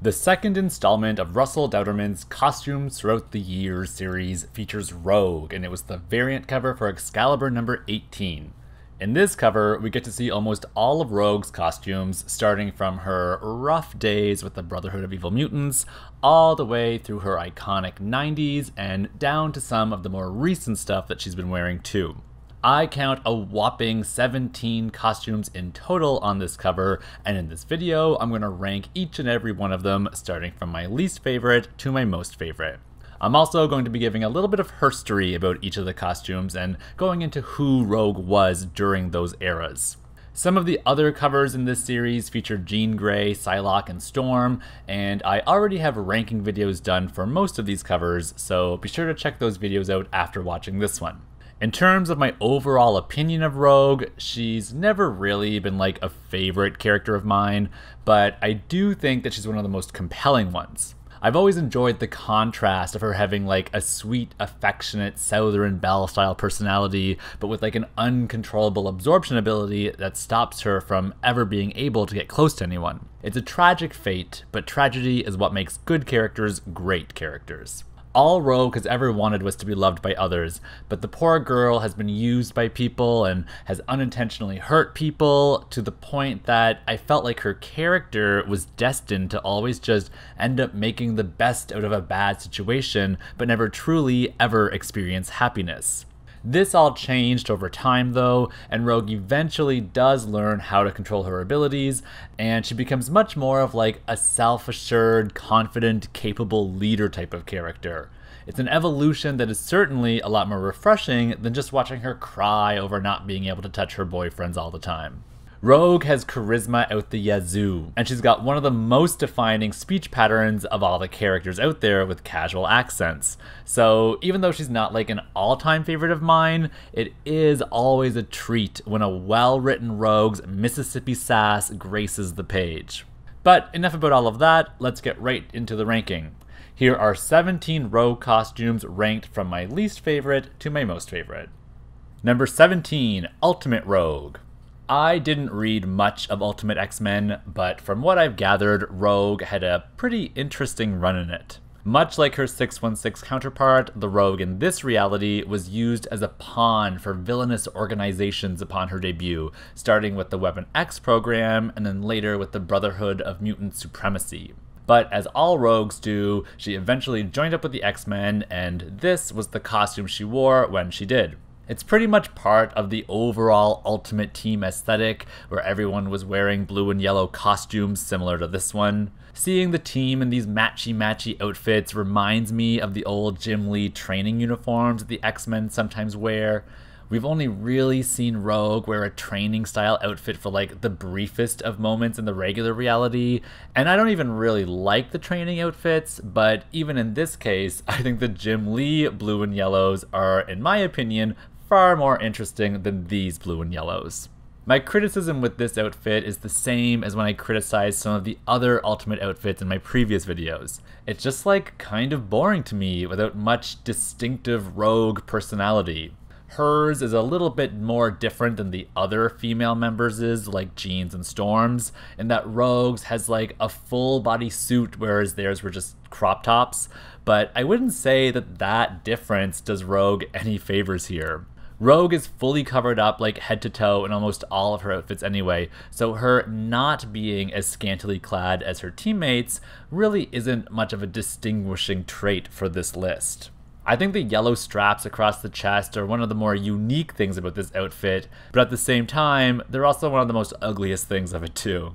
The second installment of Russell Dauterman's Costumes Throughout the Years series features Rogue, and it was the variant cover for Excalibur number 18. In this cover, we get to see almost all of Rogue's costumes, starting from her rough days with the Brotherhood of Evil Mutants, all the way through her iconic 90s, and down to some of the more recent stuff that she's been wearing too. I count a whopping 17 costumes in total on this cover, and in this video, I'm going to rank each and every one of them, starting from my least favorite to my most favorite. I'm also going to be giving a little bit of herstory about each of the costumes and going into who Rogue was during those eras. Some of the other covers in this series feature Jean Grey, Psylocke, and Storm, and I already have ranking videos done for most of these covers, so be sure to check those videos out after watching this one. In terms of my overall opinion of Rogue, she's never really been like a favorite character of mine, but I do think that she's one of the most compelling ones. I've always enjoyed the contrast of her having like a sweet, affectionate Southern Belle style personality, but with like an uncontrollable absorption ability that stops her from ever being able to get close to anyone. It's a tragic fate, but tragedy is what makes good characters great characters. All Rogue has ever wanted was to be loved by others, but the poor girl has been used by people and has unintentionally hurt people to the point that I felt like her character was destined to always just end up making the best out of a bad situation, but never truly ever experience happiness. This all changed over time though, and Rogue eventually does learn how to control her abilities, and she becomes much more of like a self-assured, confident, capable leader type of character. It's an evolution that is certainly a lot more refreshing than just watching her cry over not being able to touch her boyfriends all the time. Rogue has charisma out the yazoo, and she's got one of the most defining speech patterns of all the characters out there with casual accents. So even though she's not like an all-time favorite of mine, it is always a treat when a well-written Rogue's Mississippi sass graces the page. But enough about all of that, let's get right into the ranking. Here are 17 Rogue costumes ranked from my least favorite to my most favorite. Number 17, Ultimate Rogue. I didn't read much of Ultimate X Men, but from what I've gathered, Rogue had a pretty interesting run in it. Much like her 616 counterpart, the Rogue in this reality was used as a pawn for villainous organizations upon her debut, starting with the Weapon X program and then later with the Brotherhood of Mutant Supremacy. But as all rogues do, she eventually joined up with the X Men, and this was the costume she wore when she did. It's pretty much part of the overall Ultimate Team aesthetic, where everyone was wearing blue and yellow costumes similar to this one. Seeing the team in these matchy matchy outfits reminds me of the old Jim Lee training uniforms that the X-Men sometimes wear. We've only really seen Rogue wear a training style outfit for like the briefest of moments in the regular reality, and I don't even really like the training outfits, but even in this case, I think the Jim Lee blue and yellows are, in my opinion, far more interesting than these blue and yellows. My criticism with this outfit is the same as when I criticized some of the other Ultimate outfits in my previous videos. It's just like kind of boring to me without much distinctive rogue personality. Hers is a little bit more different than the other female members' is, like Jean's and Storm's, in that Rogue's has like a full body suit, whereas theirs were just crop tops. But I wouldn't say that that difference does Rogue any favors here. Rogue is fully covered up like head to toe in almost all of her outfits anyway, so her not being as scantily clad as her teammates really isn't much of a distinguishing trait for this list. I think the yellow straps across the chest are one of the more unique things about this outfit, but at the same time, they're also one of the most ugliest things of it too.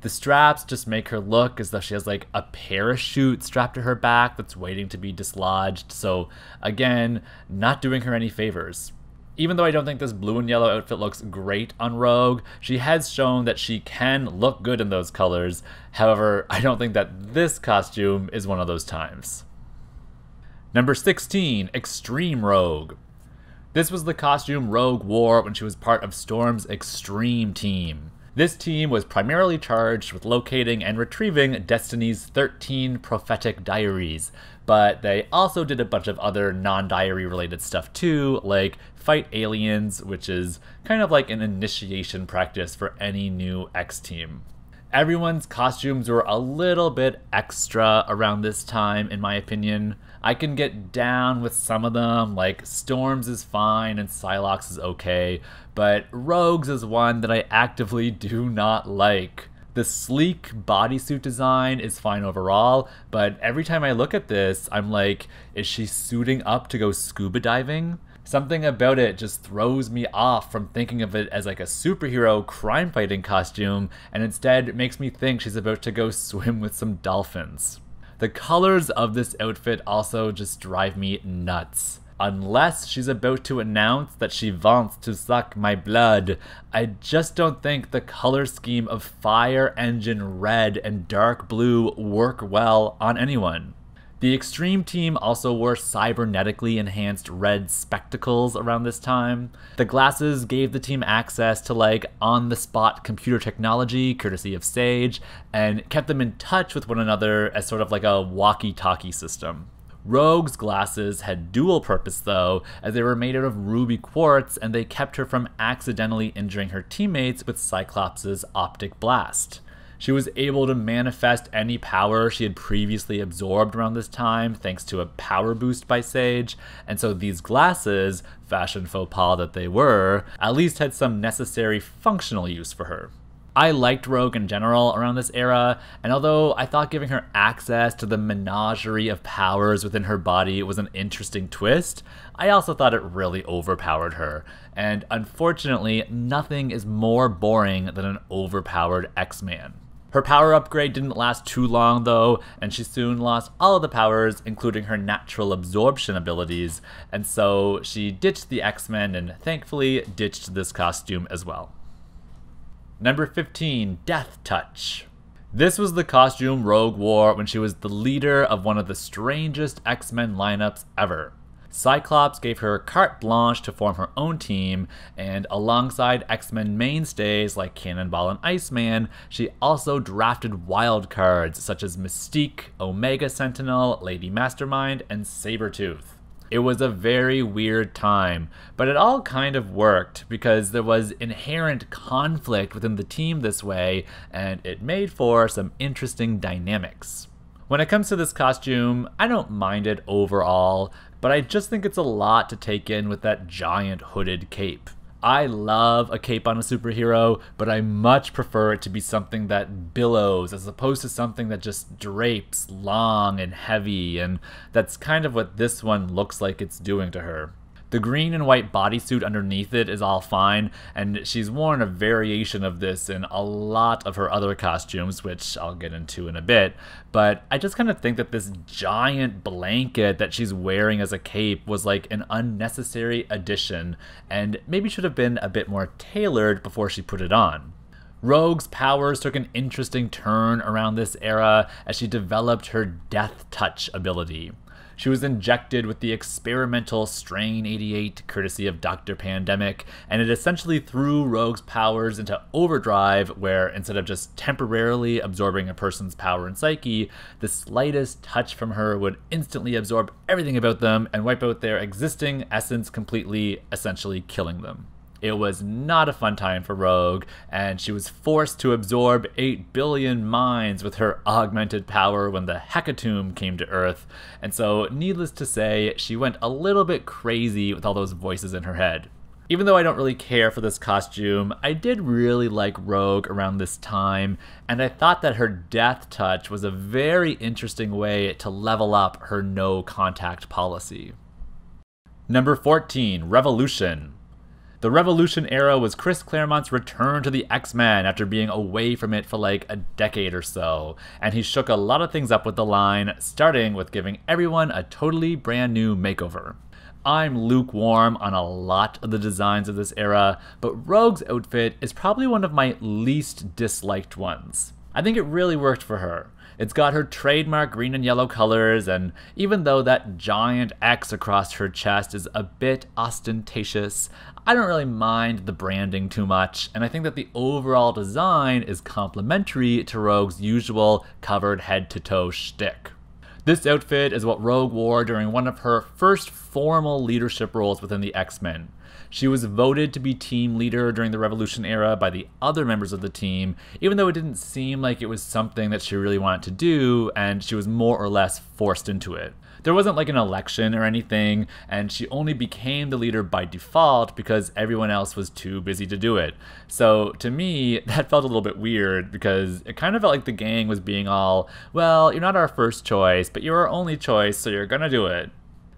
The straps just make her look as though she has like a parachute strapped to her back that's waiting to be dislodged, so again, not doing her any favors. Even though I don't think this blue and yellow outfit looks great on Rogue, she has shown that she can look good in those colors. However, I don't think that this costume is one of those times. Number 16, X-Treme Rogue. This was the costume Rogue wore when she was part of Storm's X-Treme team. This team was primarily charged with locating and retrieving Destiny's 13 prophetic diaries, but they also did a bunch of other non-diary related stuff too, like fight aliens, which is kind of like an initiation practice for any new X team. Everyone's costumes were a little bit extra around this time, in my opinion. I can get down with some of them, like Storms is fine and Psylocke is okay, but Rogues is one that I actively do not like. The sleek bodysuit design is fine overall, but every time I look at this, I'm like, is she suiting up to go scuba diving? Something about it just throws me off from thinking of it as like a superhero crime fighting costume, and instead makes me think she's about to go swim with some dolphins. The colors of this outfit also just drive me nuts. Unless she's about to announce that she wants to suck my blood, I just don't think the color scheme of fire engine red and dark blue work well on anyone. The X-Treme team also wore cybernetically enhanced red spectacles around this time. The glasses gave the team access to like on the spot computer technology, courtesy of Sage, and kept them in touch with one another as sort of like a walkie talkie system. Rogue's glasses had dual purpose though, as they were made out of ruby quartz and they kept her from accidentally injuring her teammates with Cyclops' optic blast. She was able to manifest any power she had previously absorbed around this time thanks to a power boost by Sage, and so these glasses, fashion faux pas that they were, at least had some necessary functional use for her. I liked Rogue in general around this era, and although I thought giving her access to the menagerie of powers within her body was an interesting twist, I also thought it really overpowered her. And unfortunately, nothing is more boring than an overpowered X Man. Her power upgrade didn't last too long though, and she soon lost all of the powers, including her natural absorption abilities, and so she ditched the X-Men and thankfully ditched this costume as well. Number 15, Death Touch. This was the costume Rogue wore when she was the leader of one of the strangest X-Men lineups ever. Cyclops gave her carte blanche to form her own team, and alongside X Men mainstays like Cannonball and Iceman, she also drafted wild cards such as Mystique, Omega Sentinel, Lady Mastermind, and Sabretooth. It was a very weird time, but it all kind of worked because there was inherent conflict within the team this way, and it made for some interesting dynamics. When it comes to this costume, I don't mind it overall, but I just think it's a lot to take in with that giant hooded cape. I love a cape on a superhero, but I much prefer it to be something that billows as opposed to something that just drapes long and heavy, and that's kind of what this one looks like it's doing to her. The green and white bodysuit underneath it is all fine, and she's worn a variation of this in a lot of her other costumes, which I'll get into in a bit. But I just kind of think that this giant blanket that she's wearing as a cape was like an unnecessary addition, and maybe should have been a bit more tailored before she put it on. Rogue's powers took an interesting turn around this era as she developed her Death Touch ability. She was injected with the experimental Strain 88, courtesy of Dr. Pandemic, and it essentially threw Rogue's powers into overdrive, where instead of just temporarily absorbing a person's power and psyche, the slightest touch from her would instantly absorb everything about them and wipe out their existing essence completely, essentially killing them. It was not a fun time for Rogue, and she was forced to absorb 8 billion minds with her augmented power when the Hecatomb came to Earth, and so, needless to say, she went a little bit crazy with all those voices in her head. Even though I don't really care for this costume, I did really like Rogue around this time, and I thought that her death touch was a very interesting way to level up her no contact policy. Number 14, Revolution. The Revolution era was Chris Claremont's return to the X Men after being away from it for like a decade or so, and he shook a lot of things up with the line, starting with giving everyone a totally brand new makeover. I'm lukewarm on a lot of the designs of this era, but Rogue's outfit is probably one of my least disliked ones. I think it really worked for her. It's got her trademark green and yellow colors, and even though that giant X across her chest is a bit ostentatious, I don't really mind the branding too much, and I think that the overall design is complementary to Rogue's usual covered head to toe shtick. This outfit is what Rogue wore during one of her first formal leadership roles within the X Men. She was voted to be team leader during the Revolution era by the other members of the team, even though it didn't seem like it was something that she really wanted to do, and she was more or less forced into it. There wasn't like an election or anything, and she only became the leader by default because everyone else was too busy to do it. So to me, that felt a little bit weird because it kind of felt like the gang was being all, well, you're not our first choice, but you're our only choice, so you're gonna do it.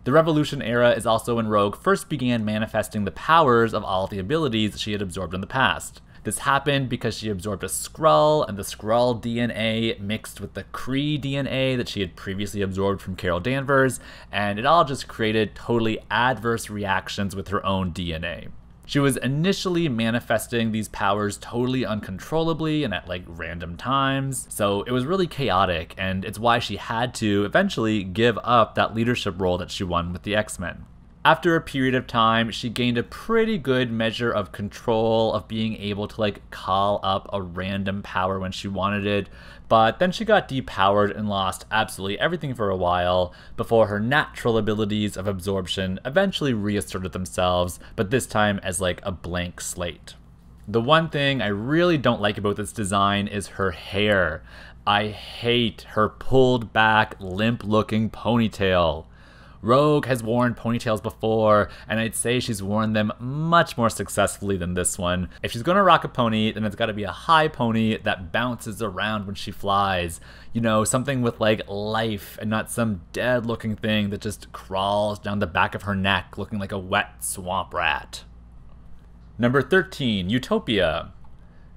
The Revolution era is also when Rogue first began manifesting the powers of all the abilities she had absorbed in the past. This happened because she absorbed a Skrull, and the Skrull DNA mixed with the Kree DNA that she had previously absorbed from Carol Danvers, and it all just created totally adverse reactions with her own DNA. She was initially manifesting these powers totally uncontrollably and at like random times, so it was really chaotic, and it's why she had to eventually give up that leadership role that she won with the X Men. After a period of time, she gained a pretty good measure of control of being able to like call up a random power when she wanted it, but then she got depowered and lost absolutely everything for a while before her natural abilities of absorption eventually reasserted themselves, but this time as like a blank slate. The one thing I really don't like about this design is her hair. I hate her pulled back, limp looking ponytail. Rogue has worn ponytails before, and I'd say she's worn them much more successfully than this one. If she's gonna rock a pony, then it's gotta be a high pony that bounces around when she flies. You know, something with like life and not some dead looking thing that just crawls down the back of her neck looking like a wet swamp rat. Number 13, Utopia.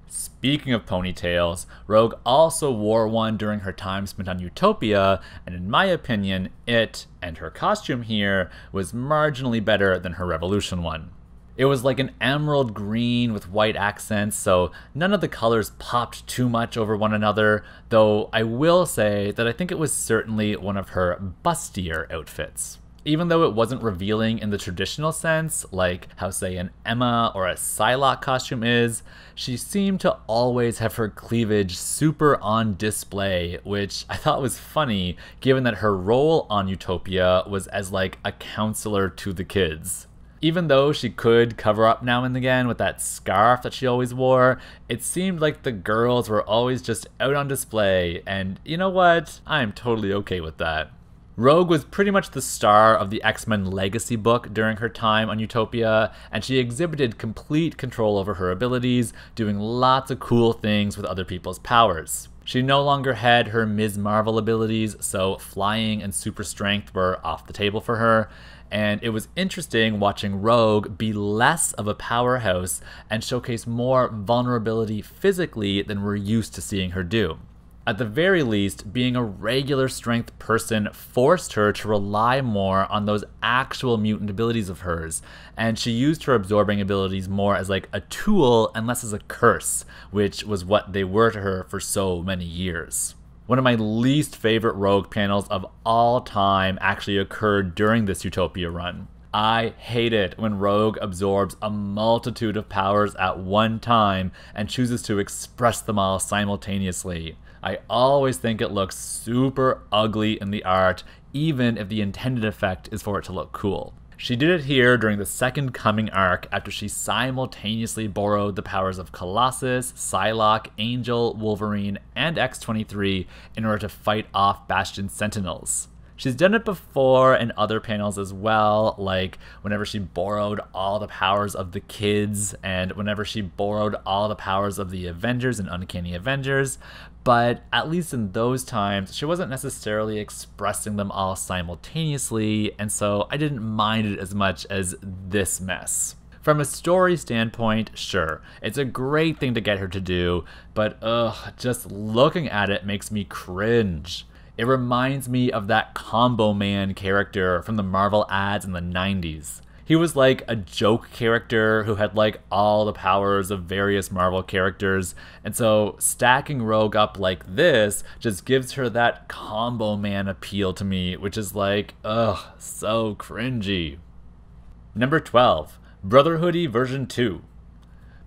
Speaking of ponytails, Rogue also wore one during her time spent on Utopia, and in my opinion, it, and her costume here, was marginally better than her Revolution one. It was like an emerald green with white accents, so none of the colors popped too much over one another, though I will say that I think it was certainly one of her bustier outfits even though it wasn't revealing in the traditional sense, like how, say, an Emma or a Psylocke costume is, she seemed to always have her cleavage super on display, which I thought was funny given that her role on Utopia was as like a counselor to the kids. Even though she could cover up now and again with that scarf that she always wore, it seemed like the girls were always just out on display, and you know what? I'm totally okay with that. Rogue was pretty much the star of the X Men Legacy book during her time on Utopia, and she exhibited complete control over her abilities, doing lots of cool things with other people's powers. She no longer had her Ms. Marvel abilities, so flying and super strength were off the table for her, and it was interesting watching Rogue be less of a powerhouse and showcase more vulnerability physically than we're used to seeing her do. At the very least, being a regular strength person forced her to rely more on those actual mutant abilities of hers, and she used her absorbing abilities more as like a tool and less as a curse, which was what they were to her for so many years. One of my least favorite Rogue panels of all time actually occurred during this Utopia run. I hate it when Rogue absorbs a multitude of powers at one time and chooses to express them all simultaneously. I always think it looks super ugly in the art, even if the intended effect is for it to look cool. She did it here during the Second Coming arc after she simultaneously borrowed the powers of Colossus, Psylocke, Angel, Wolverine, and X-23 in order to fight off Bastion Sentinels. She's done it before in other panels as well, like whenever she borrowed all the powers of the kids and whenever she borrowed all the powers of the Avengers and Uncanny Avengers. But at least in those times, she wasn't necessarily expressing them all simultaneously, and so I didn't mind it as much as this mess. From a story standpoint, sure, it's a great thing to get her to do, but ugh, just looking at it makes me cringe. It reminds me of that Combo Man character from the Marvel ads in the 90s. He was like a joke character who had like all the powers of various Marvel characters, and so stacking Rogue up like this just gives her that Combo Man appeal to me, which is like, ugh, so cringy. Number 12, Brotherhoodie version 2.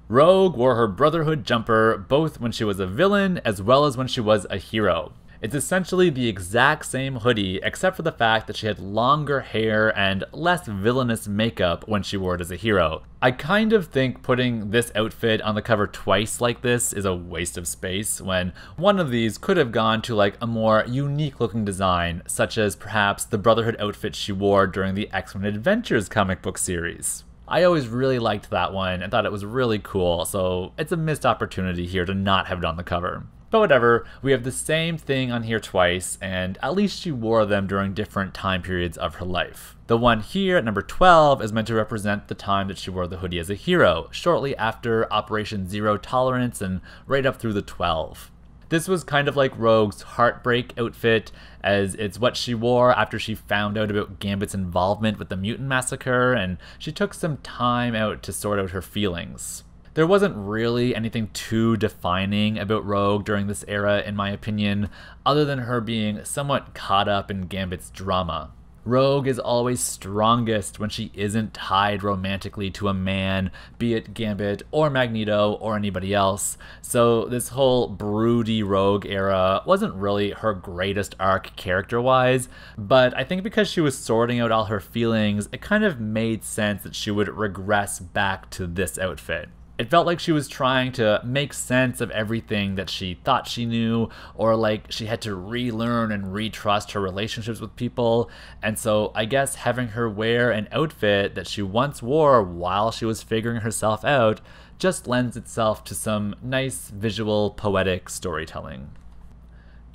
Rogue wore her Brotherhood jumper both when she was a villain as well as when she was a hero. It's essentially the exact same hoodie, except for the fact that she had longer hair and less villainous makeup when she wore it as a hero. I kind of think putting this outfit on the cover twice like this is a waste of space, when one of these could have gone to like a more unique looking design, such as perhaps the Brotherhood outfit she wore during the X-Men Adventures comic book series. I always really liked that one and thought it was really cool, so it's a missed opportunity here to not have it on the cover. But whatever, we have the same thing on here twice, and at least she wore them during different time periods of her life. The one here at number 12 is meant to represent the time that she wore the hoodie as a hero, shortly after Operation Zero Tolerance and right up through the 12. This was kind of like Rogue's heartbreak outfit, as it's what she wore after she found out about Gambit's involvement with the mutant massacre, and she took some time out to sort out her feelings. There wasn't really anything too defining about Rogue during this era, in my opinion, other than her being somewhat caught up in Gambit's drama. Rogue is always strongest when she isn't tied romantically to a man, be it Gambit or Magneto or anybody else. So this whole broody Rogue era wasn't really her greatest arc character-wise, but I think because she was sorting out all her feelings, it kind of made sense that she would regress back to this outfit. It felt like she was trying to make sense of everything that she thought she knew, or like she had to relearn and retrust her relationships with people. And so I guess having her wear an outfit that she once wore while she was figuring herself out just lends itself to some nice visual poetic storytelling.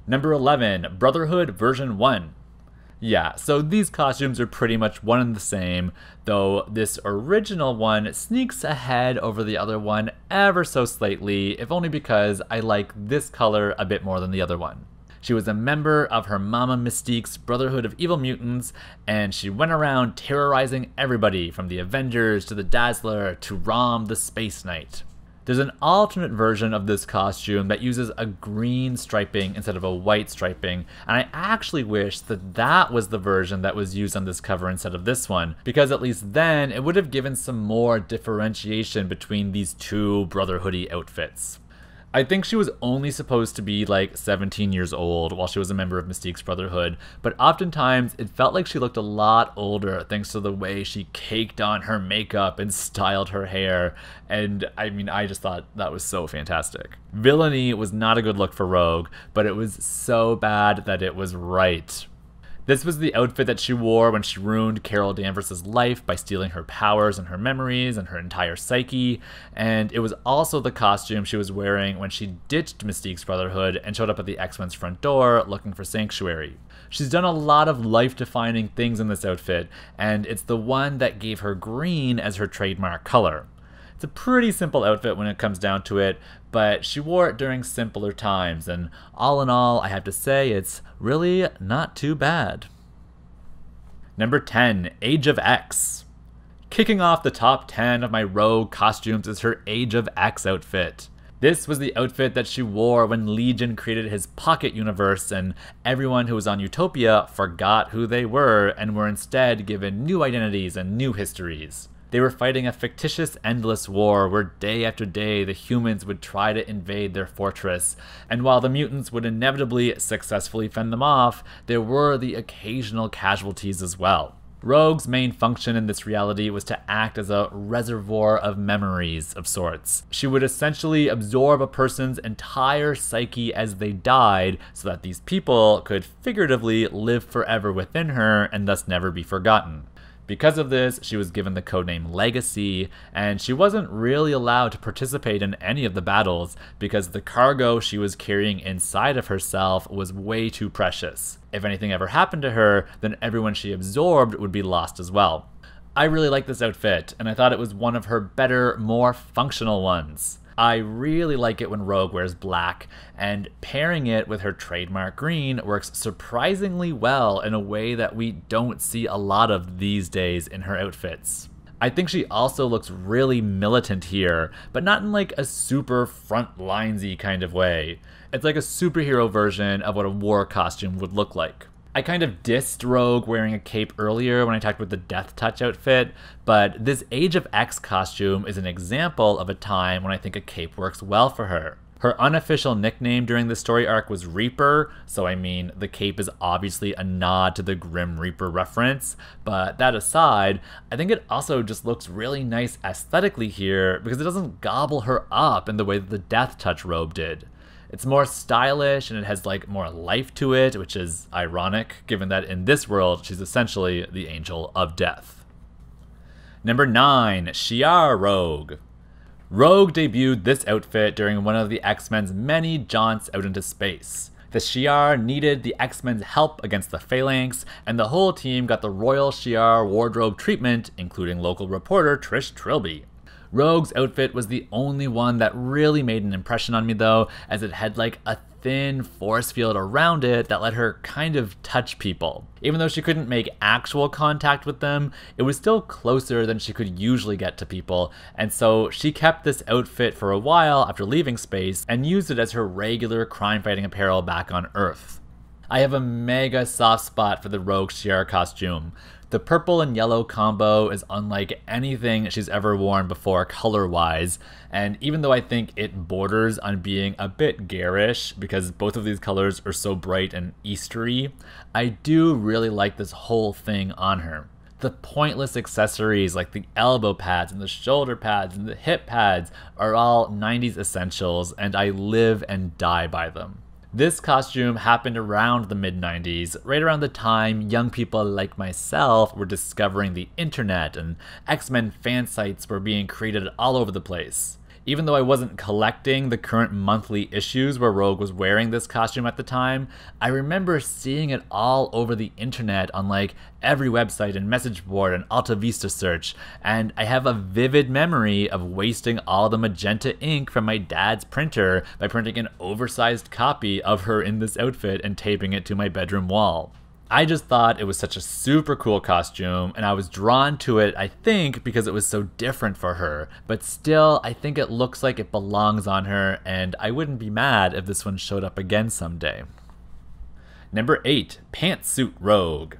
Number 11, Brotherhood version 1. Yeah, so these costumes are pretty much one and the same, though this original one sneaks ahead over the other one ever so slightly, if only because I like this color a bit more than the other one. She was a member of her mama Mystique's Brotherhood of Evil Mutants, and she went around terrorizing everybody from the Avengers to the Dazzler to Rom the Space Knight. There's an alternate version of this costume that uses a green striping instead of a white striping, and I actually wish that that was the version that was used on this cover instead of this one, because at least then it would have given some more differentiation between these two Brotherhoodie outfits. I think she was only supposed to be like 17 years old while she was a member of Mystique's Brotherhood, but oftentimes it felt like she looked a lot older thanks to the way she caked on her makeup and styled her hair. And I mean, I just thought that was so fantastic. Villainy was not a good look for Rogue, but it was so bad that it was right. This was the outfit that she wore when she ruined Carol Danvers' life by stealing her powers and her memories and her entire psyche, and it was also the costume she was wearing when she ditched Mystique's Brotherhood and showed up at the X-Men's front door looking for Sanctuary. She's done a lot of life-defining things in this outfit, and it's the one that gave her green as her trademark color. It's a pretty simple outfit when it comes down to it, but she wore it during simpler times, and all in all, I have to say it's really not too bad. Number 10, Age of X. Kicking off the top 10 of my Rogue costumes is her Age of X outfit. This was the outfit that she wore when Legion created his pocket universe, and everyone who was on Utopia forgot who they were and were instead given new identities and new histories. They were fighting a fictitious endless war where day after day the humans would try to invade their fortress, and while the mutants would inevitably successfully fend them off, there were the occasional casualties as well. Rogue's main function in this reality was to act as a reservoir of memories of sorts. She would essentially absorb a person's entire psyche as they died so that these people could figuratively live forever within her and thus never be forgotten. Because of this, she was given the codename Legacy, and she wasn't really allowed to participate in any of the battles because the cargo she was carrying inside of herself was way too precious. If anything ever happened to her, then everyone she absorbed would be lost as well. I really like this outfit, and I thought it was one of her better, more functional ones. I really like it when Rogue wears black, and pairing it with her trademark green works surprisingly well in a way that we don't see a lot of these days in her outfits. I think she also looks really militant here, but not in like a super front linesy kind of way. It's like a superhero version of what a war costume would look like. I kind of dissed Rogue wearing a cape earlier when I talked about the Death Touch outfit, but this Age of X costume is an example of a time when I think a cape works well for her. Her unofficial nickname during the story arc was Reaper, so I mean, the cape is obviously a nod to the Grim Reaper reference, but that aside, I think it also just looks really nice aesthetically here because it doesn't gobble her up in the way that the Death Touch robe did. It's more stylish and it has like more life to it, which is ironic given that in this world she's essentially the Angel of Death. Number 9, Shi'ar Rogue. Rogue debuted this outfit during one of the X-Men's many jaunts out into space. The Shi'ar needed the X-Men's help against the Phalanx, and the whole team got the Royal Shi'ar wardrobe treatment, including local reporter Trish Trilby. Rogue's outfit was the only one that really made an impression on me though, as it had like a thin force field around it that let her kind of touch people. Even though she couldn't make actual contact with them, it was still closer than she could usually get to people, and so she kept this outfit for a while after leaving space and used it as her regular crime fighting apparel back on Earth. I have a mega soft spot for the Rogue Shi'ar costume. The purple and yellow combo is unlike anything she's ever worn before color wise, and even though I think it borders on being a bit garish because both of these colors are so bright and Eastery, I do really like this whole thing on her. The pointless accessories like the elbow pads and the shoulder pads and the hip pads are all 90s essentials, and I live and die by them. This costume happened around the mid 90s, right around the time young people like myself were discovering the internet and X Men fan sites were being created all over the place. Even though I wasn't collecting the current monthly issues where Rogue was wearing this costume at the time, I remember seeing it all over the internet on like every website and message board and AltaVista search, and I have a vivid memory of wasting all the magenta ink from my dad's printer by printing an oversized copy of her in this outfit and taping it to my bedroom wall. I just thought it was such a super cool costume, and I was drawn to it, I think, because it was so different for her. But still, I think it looks like it belongs on her, and I wouldn't be mad if this one showed up again someday. Number 8 Pantsuit Rogue.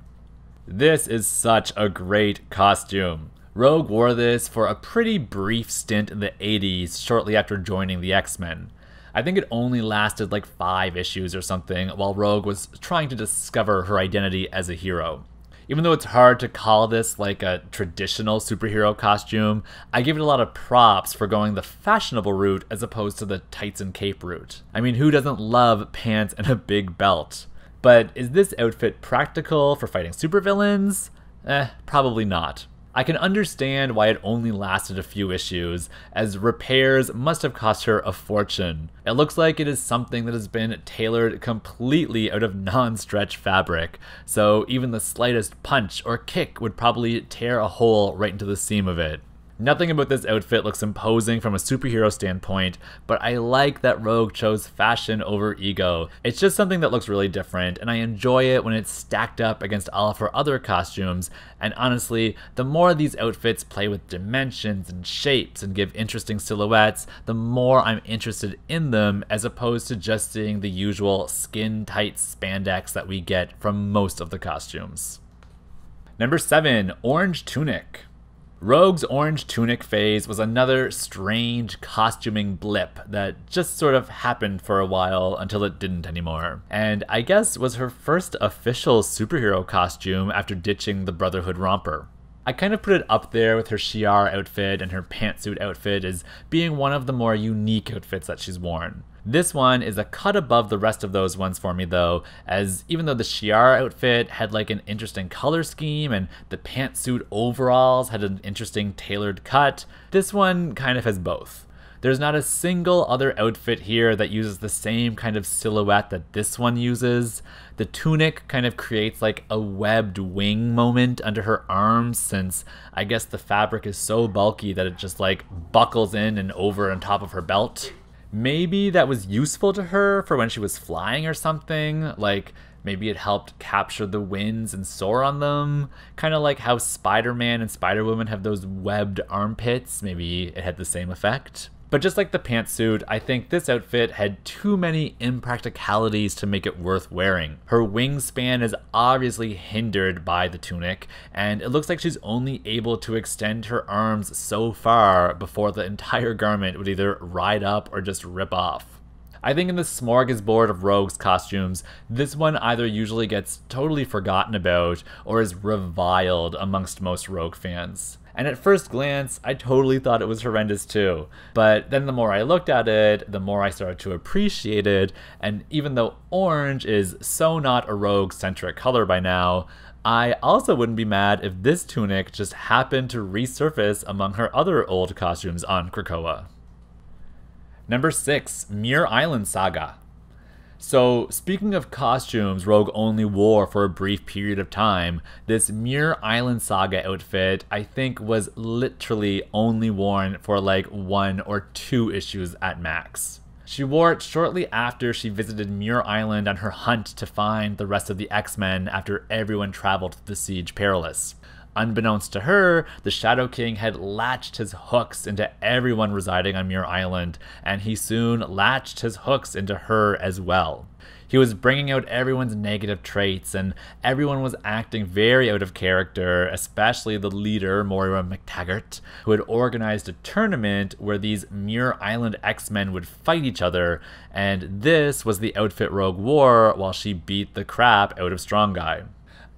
This is such a great costume. Rogue wore this for a pretty brief stint in the 80s, shortly after joining the X Men. I think it only lasted like five issues or something while Rogue was trying to discover her identity as a hero. Even though it's hard to call this like a traditional superhero costume, I give it a lot of props for going the fashionable route as opposed to the tights and cape route. I mean, who doesn't love pants and a big belt? But is this outfit practical for fighting supervillains? Eh, probably not. I can understand why it only lasted a few issues, as repairs must have cost her a fortune. It looks like it is something that has been tailored completely out of non-stretch fabric, so even the slightest punch or kick would probably tear a hole right into the seam of it. Nothing about this outfit looks imposing from a superhero standpoint, but I like that Rogue chose fashion over ego. It's just something that looks really different, and I enjoy it when it's stacked up against all of her other costumes, and honestly, the more these outfits play with dimensions and shapes and give interesting silhouettes, the more I'm interested in them as opposed to just seeing the usual skin-tight spandex that we get from most of the costumes. Number 7. Orange Tunic Rogue's orange tunic phase was another strange costuming blip that just sort of happened for a while until it didn't anymore. And I guess was her first official superhero costume after ditching the Brotherhood romper. I kind of put it up there with her Shi'ar outfit and her pantsuit outfit as being one of the more unique outfits that she's worn. This one is a cut above the rest of those ones for me though, as even though the Shi'ar outfit had like an interesting color scheme and the pantsuit overalls had an interesting tailored cut, this one kind of has both. There's not a single other outfit here that uses the same kind of silhouette that this one uses. The tunic kind of creates like a webbed wing moment under her arms since I guess the fabric is so bulky that it just like buckles in and over on top of her belt maybe that was useful to her for when she was flying or something. Like maybe it helped capture the winds and soar on them. Kind of like how Spider Man and Spider Woman have those webbed armpits. Maybe it had the same effect. But just like the pantsuit, I think this outfit had too many impracticalities to make it worth wearing. Her wingspan is obviously hindered by the tunic, and it looks like she's only able to extend her arms so far before the entire garment would either ride up or just rip off. I think in the smorgasbord of Rogue's costumes, this one either usually gets totally forgotten about or is reviled amongst most Rogue fans. And at first glance, I totally thought it was horrendous too. But then the more I looked at it, the more I started to appreciate it. And even though orange is so not a rogue centric color by now, I also wouldn't be mad if this tunic just happened to resurface among her other old costumes on Krakoa. Number 6, Muir Island Saga. So, speaking of costumes Rogue only wore for a brief period of time, this Muir Island Saga outfit I think was literally only worn for like one or two issues at max. She wore it shortly after she visited Muir Island on her hunt to find the rest of the X Men after everyone traveled to the Siege Perilous. Unbeknownst to her, the Shadow King had latched his hooks into everyone residing on Muir Island, and he soon latched his hooks into her as well. He was bringing out everyone's negative traits, and everyone was acting very out of character, especially the leader, Moira McTaggart, who had organized a tournament where these Muir Island X Men would fight each other, and this was the outfit Rogue wore while she beat the crap out of Strong Guy.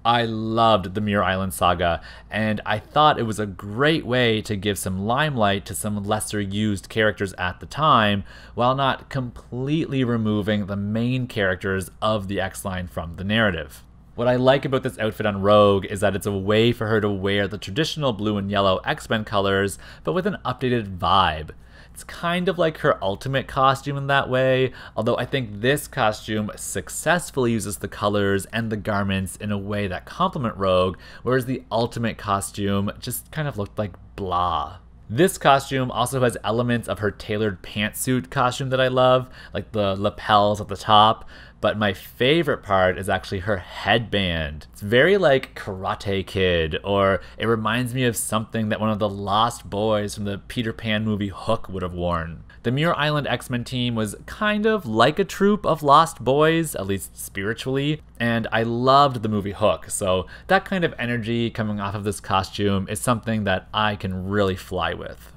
I loved the Muir Island saga, and I thought it was a great way to give some limelight to some lesser used characters at the time, while not completely removing the main characters of the X line from the narrative. What I like about this outfit on Rogue is that it's a way for her to wear the traditional blue and yellow X Men colors, but with an updated vibe. It's kind of like her ultimate costume in that way, although I think this costume successfully uses the colors and the garments in a way that complement Rogue, whereas the ultimate costume just kind of looked like blah. This costume also has elements of her tailored pantsuit costume that I love, like the lapels at the top, but my favorite part is actually her headband. It's very like Karate Kid, or it reminds me of something that one of the Lost Boys from the Peter Pan movie Hook would have worn. The Muir Island X Men team was kind of like a troop of Lost Boys, at least spiritually, and I loved the movie Hook, so that kind of energy coming off of this costume is something that I can really fly with.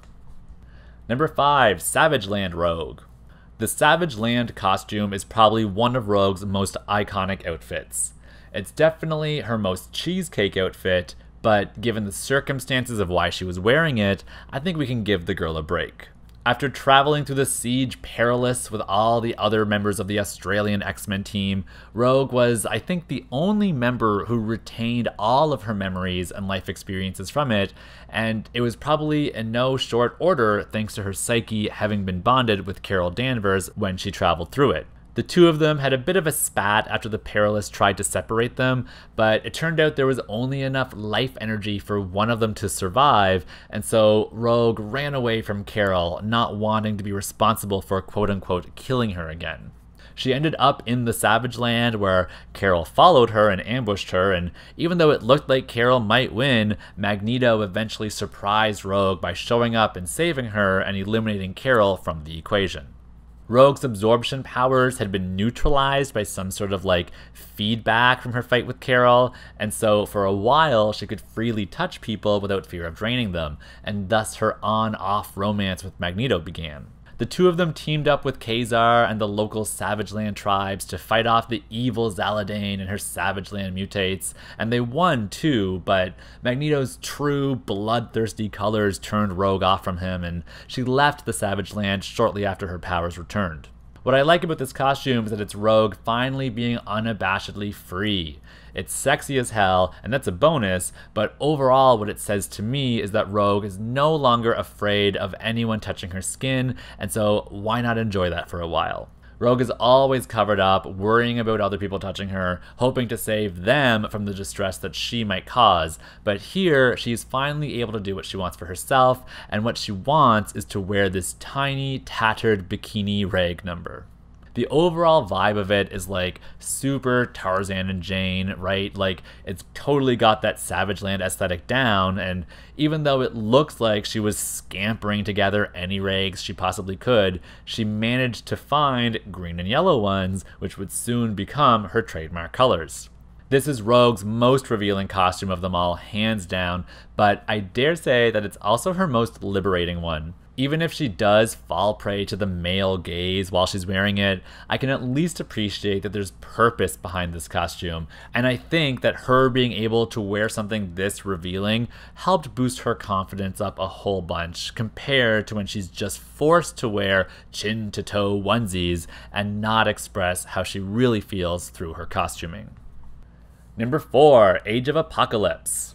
Number 5 Savage Land Rogue. The Savage Land costume is probably one of Rogue's most iconic outfits. It's definitely her most cheesecake outfit, but given the circumstances of why she was wearing it, I think we can give the girl a break. After traveling through the siege perilous with all the other members of the Australian X Men team, Rogue was, I think, the only member who retained all of her memories and life experiences from it, and it was probably in no short order thanks to her psyche having been bonded with Carol Danvers when she traveled through it. The two of them had a bit of a spat after the Perilous tried to separate them, but it turned out there was only enough life energy for one of them to survive, and so Rogue ran away from Carol, not wanting to be responsible for quote unquote killing her again. She ended up in the Savage Land where Carol followed her and ambushed her, and even though it looked like Carol might win, Magneto eventually surprised Rogue by showing up and saving her and eliminating Carol from the equation. Rogue's absorption powers had been neutralized by some sort of like feedback from her fight with Carol, and so for a while she could freely touch people without fear of draining them, and thus her on off romance with Magneto began. The two of them teamed up with Ka-Zar and the local Savage Land tribes to fight off the evil Zaladane and her Savage Land mutates, and they won too, but Magneto's true bloodthirsty colors turned Rogue off from him, and she left the Savage Land shortly after her powers returned. What I like about this costume is that it's Rogue finally being unabashedly free. It's sexy as hell, and that's a bonus, but overall, what it says to me is that Rogue is no longer afraid of anyone touching her skin, and so why not enjoy that for a while? Rogue is always covered up, worrying about other people touching her, hoping to save them from the distress that she might cause. But here, she's finally able to do what she wants for herself, and what she wants is to wear this tiny, tattered bikini rag number the overall vibe of it is like super Tarzan and Jane, right? Like it's totally got that Savage Land aesthetic down. And even though it looks like she was scampering to gather any rags she possibly could, she managed to find green and yellow ones, which would soon become her trademark colors. This is Rogue's most revealing costume of them all, hands down, but I dare say that it's also her most liberating one. Even if she does fall prey to the male gaze while she's wearing it, I can at least appreciate that there's purpose behind this costume. And I think that her being able to wear something this revealing helped boost her confidence up a whole bunch compared to when she's just forced to wear chin to toe onesies and not express how she really feels through her costuming. Number 4 Age of Apocalypse.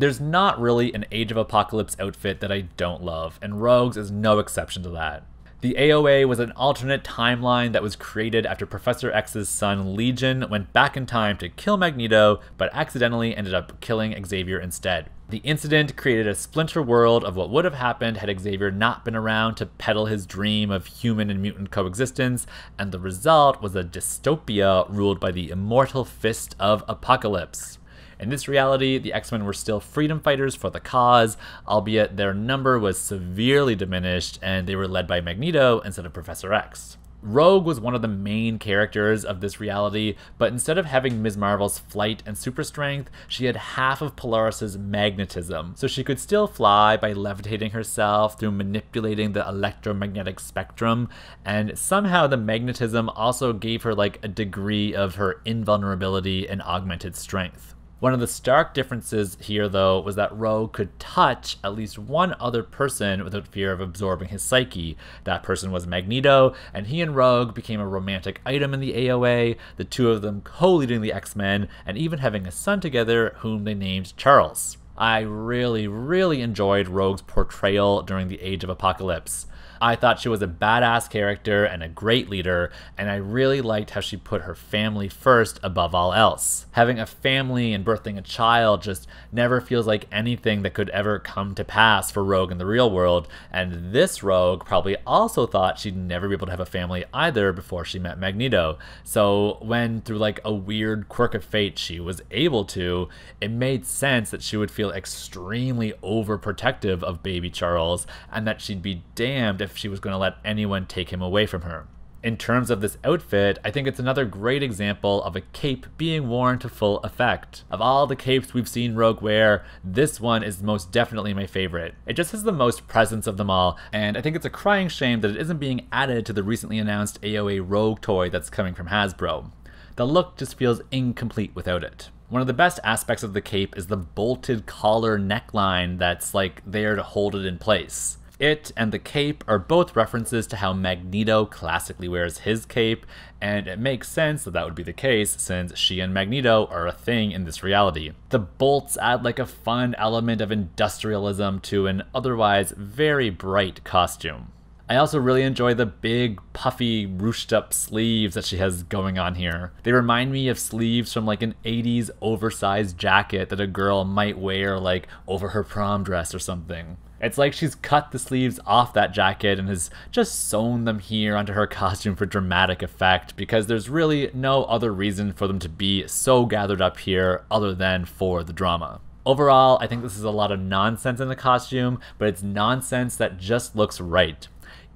There's not really an Age of Apocalypse outfit that I don't love, and Rogue's is no exception to that. The AOA was an alternate timeline that was created after Professor X's son Legion went back in time to kill Magneto, but accidentally ended up killing Xavier instead. The incident created a splinter world of what would have happened had Xavier not been around to peddle his dream of human and mutant coexistence, and the result was a dystopia ruled by the immortal fist of Apocalypse. In this reality, the X Men were still freedom fighters for the cause, albeit their number was severely diminished and they were led by Magneto instead of Professor X. Rogue was one of the main characters of this reality, but instead of having Ms. Marvel's flight and super strength, she had half of Polaris's magnetism, so she could still fly by levitating herself through manipulating the electromagnetic spectrum, and somehow the magnetism also gave her like a degree of her invulnerability and augmented strength. One of the stark differences here, though, was that Rogue could touch at least one other person without fear of absorbing his psyche. That person was Magneto, and he and Rogue became a romantic item in the AOA, the two of them co leading the X Men, and even having a son together whom they named Charles. I really, really enjoyed Rogue's portrayal during the Age of Apocalypse. I thought she was a badass character and a great leader, and I really liked how she put her family first above all else. Having a family and birthing a child just never feels like anything that could ever come to pass for Rogue in the real world, and this Rogue probably also thought she'd never be able to have a family either before she met Magneto. So when through like a weird quirk of fate she was able to, it made sense that she would feel extremely overprotective of baby Charles and that she'd be damned if if she was going to let anyone take him away from her. In terms of this outfit, I think it's another great example of a cape being worn to full effect. Of all the capes we've seen Rogue wear, this one is most definitely my favorite. It just has the most presence of them all, and I think it's a crying shame that it isn't being added to the recently announced AOA Rogue toy that's coming from Hasbro. The look just feels incomplete without it. One of the best aspects of the cape is the bolted collar neckline that's like there to hold it in place. It and the cape are both references to how Magneto classically wears his cape, and it makes sense that that would be the case since she and Magneto are a thing in this reality. The bolts add like a fun element of industrialism to an otherwise very bright costume. I also really enjoy the big, puffy, ruched up sleeves that she has going on here. They remind me of sleeves from like an 80s oversized jacket that a girl might wear like over her prom dress or something. It's like she's cut the sleeves off that jacket and has just sewn them here onto her costume for dramatic effect because there's really no other reason for them to be so gathered up here other than for the drama. Overall, I think this is a lot of nonsense in the costume, but it's nonsense that just looks right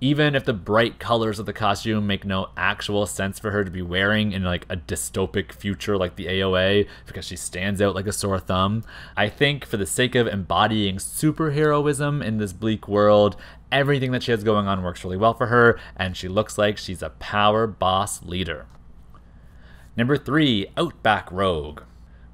even if the bright colors of the costume make no actual sense for her to be wearing in like a dystopic future like the AOA because she stands out like a sore thumb, I think for the sake of embodying superheroism in this bleak world, everything that she has going on works really well for her and she looks like she's a power boss leader. Number 3, Outback Rogue.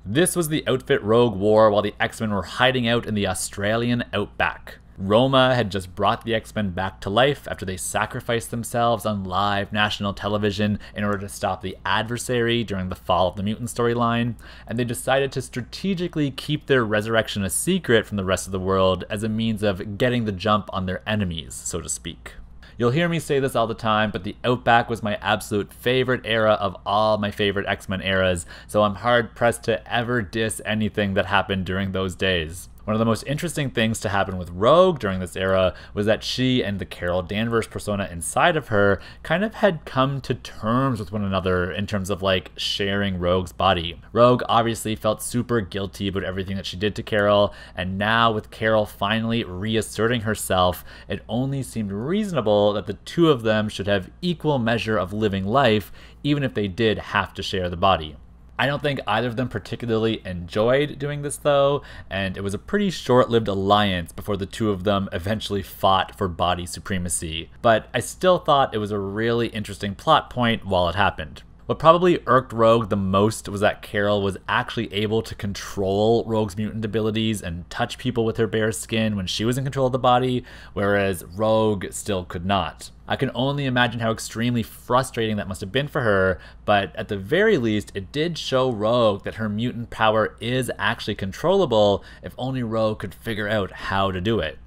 This was the outfit Rogue wore while the X-Men were hiding out in the Australian outback. Roma had just brought the X Men back to life after they sacrificed themselves on live national television in order to stop the adversary during the Fall of the Mutant storyline, and they decided to strategically keep their resurrection a secret from the rest of the world as a means of getting the jump on their enemies, so to speak. You'll hear me say this all the time, but the Outback was my absolute favorite era of all my favorite X Men eras, so I'm hard pressed to ever diss anything that happened during those days. One of the most interesting things to happen with Rogue during this era was that she and the Carol Danvers persona inside of her kind of had come to terms with one another in terms of like sharing Rogue's body. Rogue obviously felt super guilty about everything that she did to Carol, and now with Carol finally reasserting herself, it only seemed reasonable that the two of them should have equal measure of living life, even if they did have to share the body. I don't think either of them particularly enjoyed doing this though, and it was a pretty short lived alliance before the two of them eventually fought for body supremacy. But I still thought it was a really interesting plot point while it happened. What probably irked Rogue the most was that Carol was actually able to control Rogue's mutant abilities and touch people with her bare skin when she was in control of the body, whereas Rogue still could not. I can only imagine how extremely frustrating that must have been for her, but at the very least, it did show Rogue that her mutant power is actually controllable if only Rogue could figure out how to do it.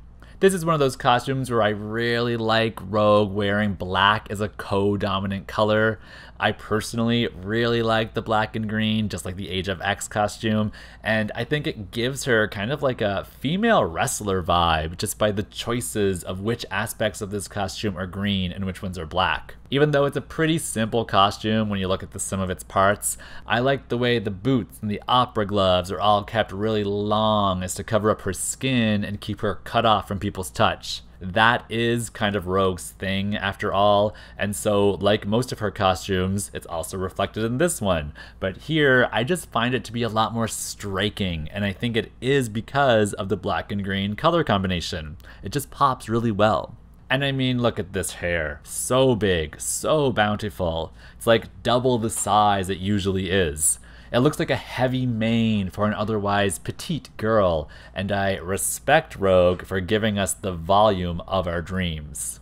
This is one of those costumes where I really like Rogue wearing black as a co-dominant color. I personally really like the black and green, just like the Age of X costume, and I think it gives her kind of like a female wrestler vibe just by the choices of which aspects of this costume are green and which ones are black. Even though it's a pretty simple costume when you look at the sum of its parts, I like the way the boots and the opera gloves are all kept really long as to cover up her skin and keep her cut off from people's touch that is kind of Rogue's thing after all, and so like most of her costumes, it's also reflected in this one. But here, I just find it to be a lot more striking, and I think it is because of the black and green color combination. It just pops really well. And I mean, look at this hair. So big, so bountiful. It's like double the size it usually is. It looks like a heavy mane for an otherwise petite girl, and I respect Rogue for giving us the volume of our dreams.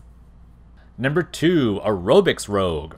Number 2, Aerobics Rogue.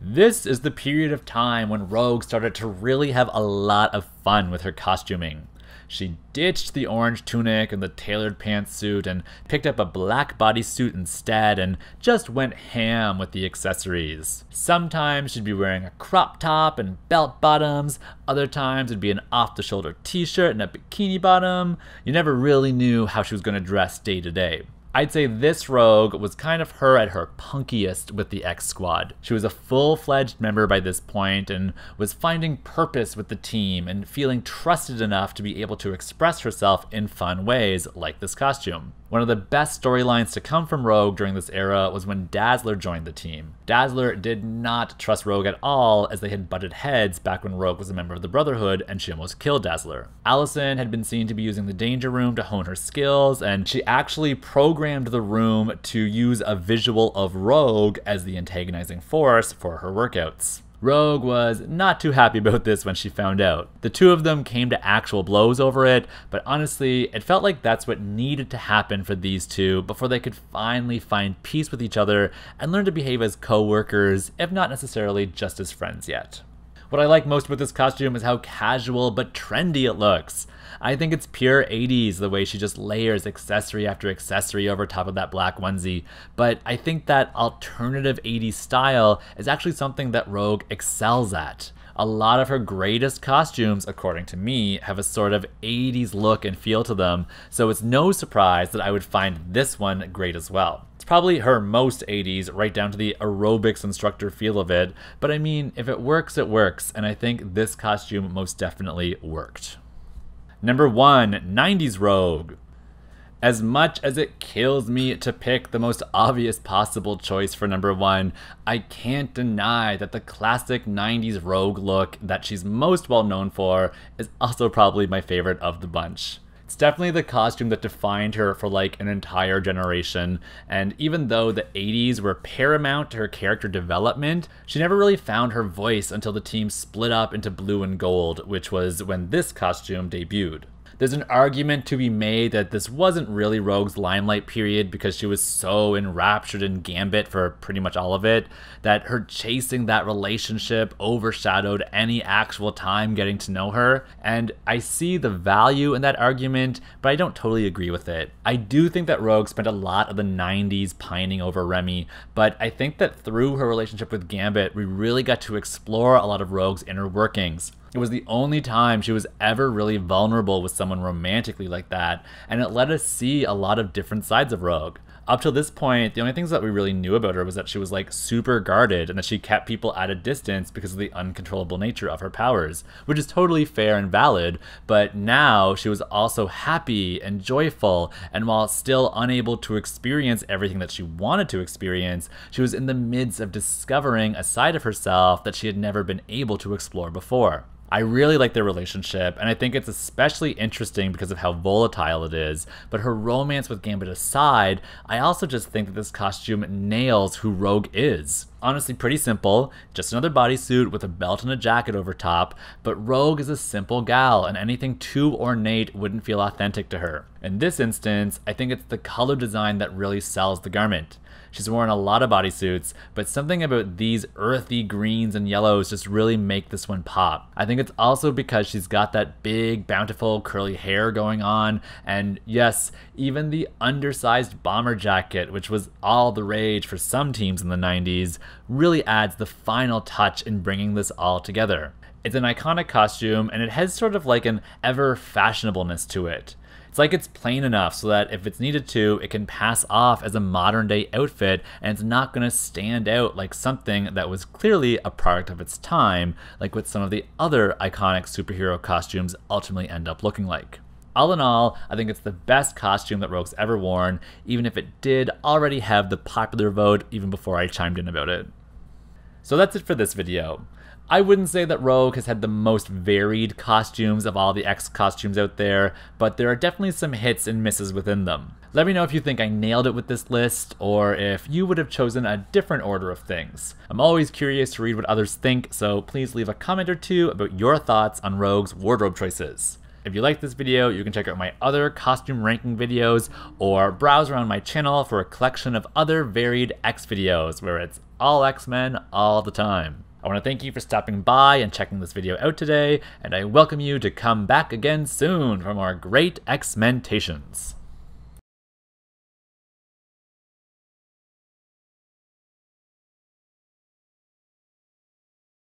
This is the period of time when Rogue started to really have a lot of fun with her costuming. She ditched the orange tunic and the tailored pantsuit and picked up a black bodysuit instead and just went ham with the accessories. Sometimes she'd be wearing a crop top and belt bottoms, other times it'd be an off the shoulder t shirt and a bikini bottom. You never really knew how she was going to dress day to day. I'd say this rogue was kind of her at her punkiest with the X Squad. She was a full fledged member by this point and was finding purpose with the team and feeling trusted enough to be able to express herself in fun ways, like this costume. One of the best storylines to come from Rogue during this era was when Dazzler joined the team. Dazzler did not trust Rogue at all as they had butted heads back when Rogue was a member of the Brotherhood and she almost killed Dazzler. Alison had been seen to be using the Danger Room to hone her skills and she actually programmed the room to use a visual of Rogue as the antagonizing force for her workouts. Rogue was not too happy about this when she found out. The two of them came to actual blows over it, but honestly, it felt like that's what needed to happen for these two before they could finally find peace with each other and learn to behave as co-workers, if not necessarily just as friends yet. What I like most about this costume is how casual but trendy it looks. I think it's pure 80s the way she just layers accessory after accessory over top of that black onesie, but I think that alternative 80s style is actually something that Rogue excels at. A lot of her greatest costumes, according to me, have a sort of 80s look and feel to them, so it's no surprise that I would find this one great as well. It's probably her most 80s, right down to the aerobics instructor feel of it, but I mean, if it works, it works, and I think this costume most definitely worked. Number 1, 90s Rogue. As much as it kills me to pick the most obvious possible choice for number one, I can't deny that the classic 90s rogue look that she's most well known for is also probably my favorite of the bunch. It's definitely the costume that defined her for like an entire generation, and even though the 80s were paramount to her character development, she never really found her voice until the team split up into blue and gold, which was when this costume debuted. There's an argument to be made that this wasn't really Rogue's limelight period because she was so enraptured in Gambit for pretty much all of it that her chasing that relationship overshadowed any actual time getting to know her. And I see the value in that argument, but I don't totally agree with it. I do think that Rogue spent a lot of the 90s pining over Remy, but I think that through her relationship with Gambit, we really got to explore a lot of Rogue's inner workings. It was the only time she was ever really vulnerable with someone romantically like that, and it let us see a lot of different sides of Rogue. Up till this point, the only things that we really knew about her was that she was like super guarded and that she kept people at a distance because of the uncontrollable nature of her powers, which is totally fair and valid. But now she was also happy and joyful, and while still unable to experience everything that she wanted to experience, she was in the midst of discovering a side of herself that she had never been able to explore before. I really like their relationship, and I think it's especially interesting because of how volatile it is. But her romance with Gambit aside, I also just think that this costume nails who Rogue is. Honestly, pretty simple, just another bodysuit with a belt and a jacket over top, but Rogue is a simple gal, and anything too ornate wouldn't feel authentic to her. In this instance, I think it's the color design that really sells the garment. She's worn a lot of bodysuits, but something about these earthy greens and yellows just really make this one pop. I think it's also because she's got that big, bountiful, curly hair going on, and yes, even the undersized bomber jacket, which was all the rage for some teams in the 90s, really adds the final touch in bringing this all together. It's an iconic costume, and it has sort of like an ever fashionableness to it. It's like it's plain enough so that if it's needed to, it can pass off as a modern day outfit and it's not going to stand out like something that was clearly a product of its time, like what some of the other iconic superhero costumes ultimately end up looking like. All in all, I think it's the best costume that Rogue's ever worn, even if it did already have the popular vote even before I chimed in about it. So that's it for this video. I wouldn't say that Rogue has had the most varied costumes of all the X costumes out there, but there are definitely some hits and misses within them. Let me know if you think I nailed it with this list, or if you would have chosen a different order of things. I'm always curious to read what others think, so please leave a comment or two about your thoughts on Rogue's wardrobe choices. If you like this video, you can check out my other costume ranking videos, or browse around my channel for a collection of other varied X videos, where it's all X-Men all the time. I want to thank you for stopping by and checking this video out today, and I welcome you to come back again soon for more great X-Mentations.